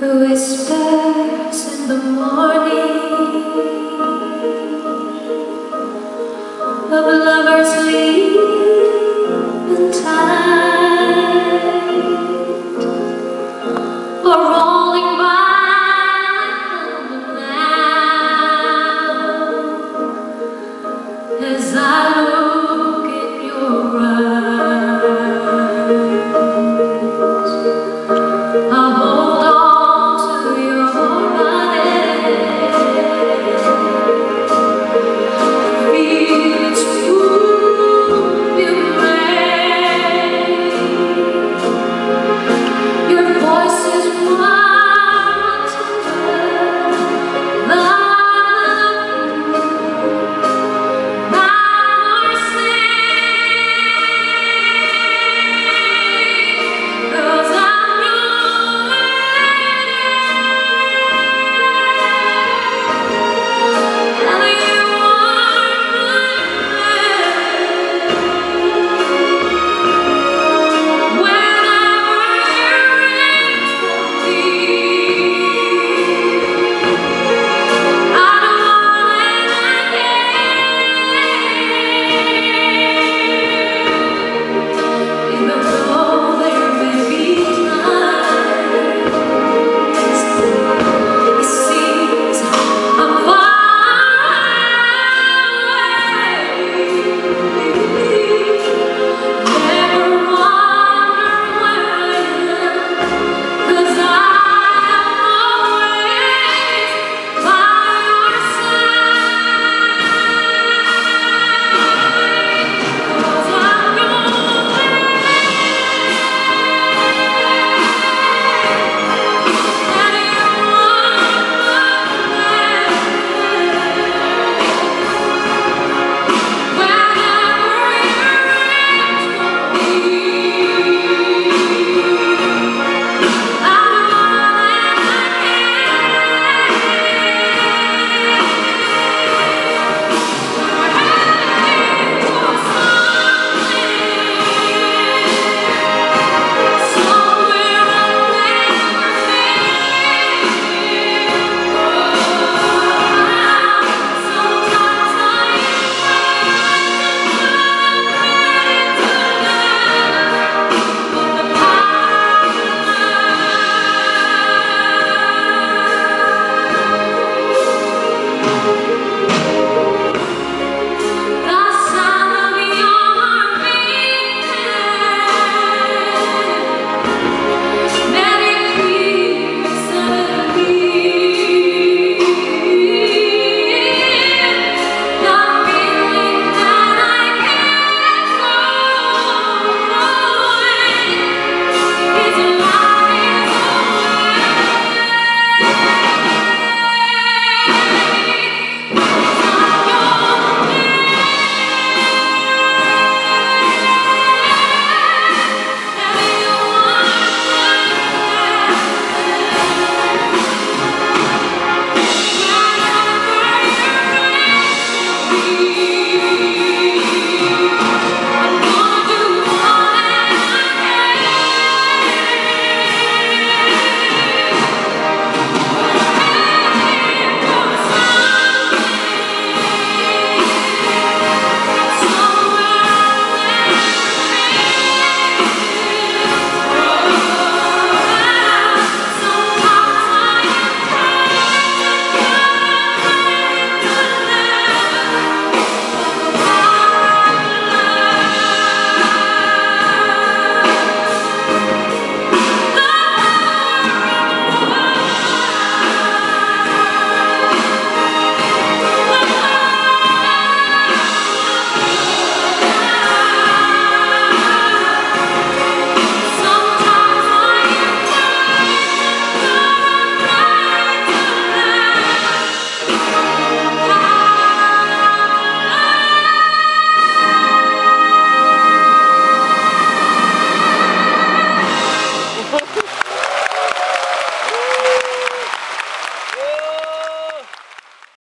whispers in the morning of lovers leaving.